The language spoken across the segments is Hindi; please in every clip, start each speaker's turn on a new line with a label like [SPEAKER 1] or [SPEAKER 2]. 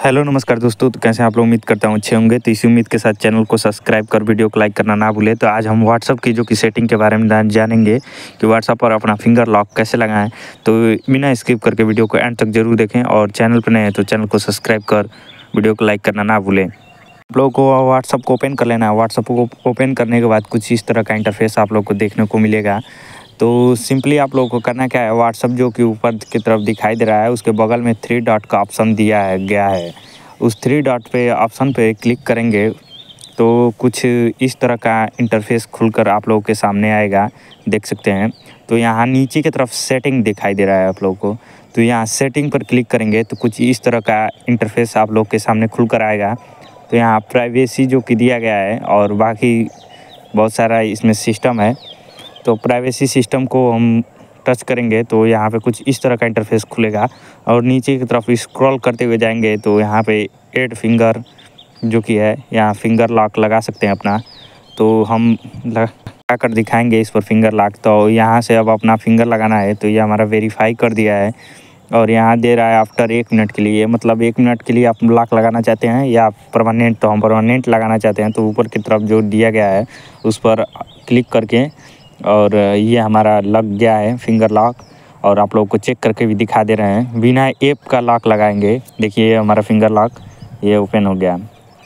[SPEAKER 1] हेलो, नमस्कार दोस्तों। तो कैसे आप लोग? उम्मीद करता हूँ अच्छे होंगे। तो इसी उम्मीद के साथ चैनल को सब्सक्राइब कर, वीडियो को लाइक करना ना भूलें। तो आज हम व्हाट्सअप की, जो कि सेटिंग के बारे में जानेंगे कि व्हाट्सअप पर अपना फिंगर लॉक कैसे लगाएँ। तो बिना स्किप करके वीडियो को एंड तक ज़रूर देखें और चैनल पर नए हैं तो चैनल को सब्सक्राइब कर, वीडियो को लाइक करना ना भूलें। आप लोगों को व्हाट्सअप को ओपन कर लेना है। व्हाट्सअप को ओपन करने के बाद कुछ इस तरह का इंटरफेस आप लोग को देखने को मिलेगा। तो सिंपली आप लोगों को करना क्या है व्हाट्सअप जो कि ऊपर की तरफ़ दिखाई दे रहा है, उसके बगल में थ्री डॉट का ऑप्शन दिया है, गया है। उस थ्री डॉट पे ऑप्शन पे क्लिक करेंगे तो कुछ इस तरह का इंटरफेस खुलकर आप लोगों के सामने आएगा, देख सकते हैं। तो यहाँ नीचे की तरफ़ सेटिंग दिखाई दे रहा है आप लोगों को। तो यहाँ सेटिंग पर क्लिक करेंगे तो कुछ इस तरह का इंटरफेस आप लोग के सामने खुल आएगा। तो यहाँ प्राइवेसी जो कि दिया गया है, और बाकी बहुत सारा इसमें सिस्टम है। तो प्राइवेसी सिस्टम को हम टच करेंगे तो यहाँ पे कुछ इस तरह का इंटरफेस खुलेगा और नीचे की तरफ़ स्क्रॉल करते हुए जाएँगे तो यहाँ पे एड फिंगर जो कि है, यहाँ फिंगर लॉक लगा सकते हैं अपना। तो हम लगा कर दिखाएँगे इस पर फिंगर लॉक तो यहाँ से अब अपना फिंगर लगाना है तो ये हमारा वेरीफाई कर दिया है और यहाँ दे रहा है आफ्टर एक मिनट के लिए। मतलब एक मिनट के लिए आप लॉक लगाना चाहते हैं या परमानेंट तो हम परमानेंट लगाना चाहते हैं तो ऊपर की तरफ़ जो दिया गया है उस पर क्लिक करके और ये हमारा लग गया है फिंगर लॉक। और आप लोगों को चेक करके भी दिखा दे रहे हैं। बिना ऐप का लॉक लगाएँगे। देखिए, ये हमारा फिंगर लॉक, ये ओपन हो गया।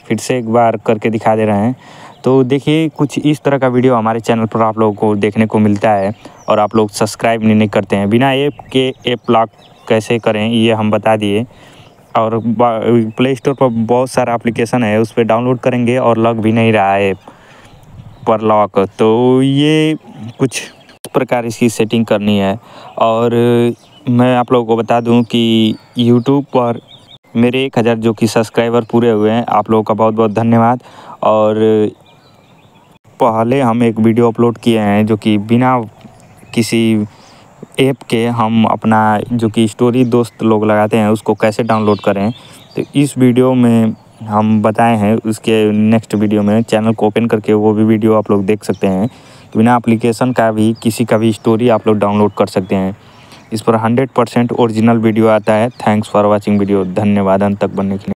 [SPEAKER 1] फिर से एक बार करके दिखा दे रहे हैं। तो देखिए, कुछ इस तरह का वीडियो हमारे चैनल पर आप लोगों को देखने को मिलता है और आप लोग सब्सक्राइब नहीं करते हैं। बिना ऐप के, ऐप लॉक कैसे करें, ये हम बता दिए। और प्ले स्टोर पर बहुत सारा एप्लीकेशन है, उस पर डाउनलोड करेंगे और लग भी नहीं रहा है पर लॉक। तो ये कुछ प्रकार इसकी सेटिंग करनी है। और मैं आप लोगों को बता दूँ कि यूट्यूब पर मेरे एक हज़ार जो कि सब्सक्राइबर पूरे हुए हैं, आप लोगों का बहुत बहुत धन्यवाद। और पहले हम एक वीडियो अपलोड किए हैं जो कि बिना किसी ऐप के हम अपना जो कि स्टोरी दोस्त लोग लगाते हैं, उसको कैसे डाउनलोड करें। तो इस वीडियो में हम बताए हैं, उसके नेक्स्ट वीडियो में चैनल को ओपन करके वो भी वीडियो आप लोग देख सकते हैं। बिना एप्लीकेशन का भी किसी का भी स्टोरी आप लोग डाउनलोड कर सकते हैं। इस पर हंड्रेड परसेंट ओरिजिनल वीडियो आता है। थैंक्स फॉर वॉचिंग वीडियो धन्यवाद अंत तक बनने के लिए।